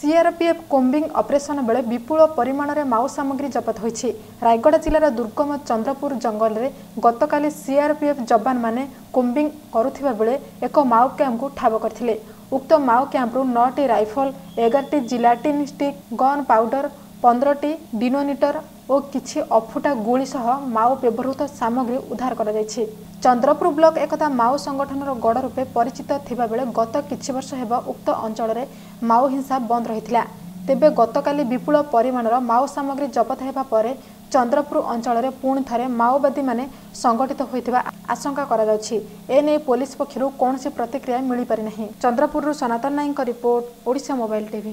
CRPF combing operation ବେଳେ ବିପୁଳ ପରିମାଣରେ ମାଓ ସାମଗ୍ରୀ ଜବତ ହୋଇଛି। ରାୟଗଡ଼ା ଜିଲ୍ଲାର ଦୁର୍ଗମ ଚନ୍ଦ୍ରପୁର ଜଙ୍ଗଲରେ ଗତକାଲି ସିଆର୍ପିଏଫ୍ ଯବାନମାନେ କୋମ୍ବିଂ କରୁଥିବା ବେଳେ ଏକ ମାଓ କ୍ୟାମ୍ପକୁ ଠାବ କରିଥିଲେ। ଉକ୍ତ ମାଓ କ୍ୟାମ୍ପରୁ ନଅଟି ରାଇଫଲ ଏଗାରଟି ଜିଲାଟିନ୍ ଷ୍ଟିକ୍ ଗନ୍ ପାଉଡର ପନ୍ଦରଟି ଡିନୋନିଟର ଓ କିଛି ଅଫୁଟା ଗୁଳି ସହ ମାଓ ବ୍ୟବହୃତ ସାମଗ୍ରୀ ଉଦ୍ଧାର କରାଯାଇଛି। ଚନ୍ଦ୍ରପୁର ବ୍ଲକ ଏକଦା ମାଓ ସଂଗଠନର ଗଡ଼ ରୂପେ ପରିଚିତ ଥିବାବେଳେ ଗତ କିଛି ବର୍ଷ ହେବ ଉକ୍ତ ଅଞ୍ଚଳରେ ମାଓ ହିଂସା ବନ୍ଦ ରହିଥିଲା। ତେବେ ଗତକାଲି ବିପୁଳ ପରିମାଣର ମାଓ ସାମଗ୍ରୀ ଜବତ ହେବା ପରେ ଚନ୍ଦ୍ରପୁର ଅଞ୍ଚଳରେ ପୁଣି ଥରେ ମାଓବାଦୀମାନେ ସଂଗଠିତ ହୋଇଥିବା ଆଶଙ୍କା କରାଯାଉଛି। ଏନେଇ ପୋଲିସ ପକ୍ଷରୁ କୌଣସି ପ୍ରତିକ୍ରିୟା ମିଳିପାରିନାହିଁ। ଚନ୍ଦ୍ରପୁରରୁ ସନାତନ ନାୟକଙ୍କ ରିପୋର୍ଟ ଓଡ଼ିଶା ମୋବାଇଲ ଟିଭି।